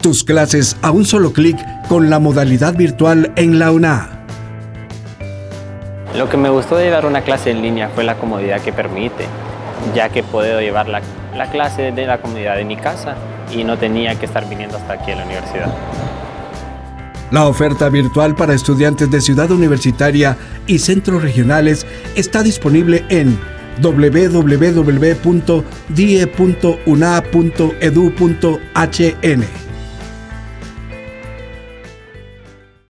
Tus clases a un solo clic con la modalidad virtual en la UNA. Lo que me gustó de dar una clase en línea fue la comodidad que permite, ya que puedo llevar la, la clase de la comodidad de mi casa y no tenía que estar viniendo hasta aquí a la universidad. La oferta virtual para estudiantes de Ciudad Universitaria y centros regionales está disponible en www.die.una.edu.hn.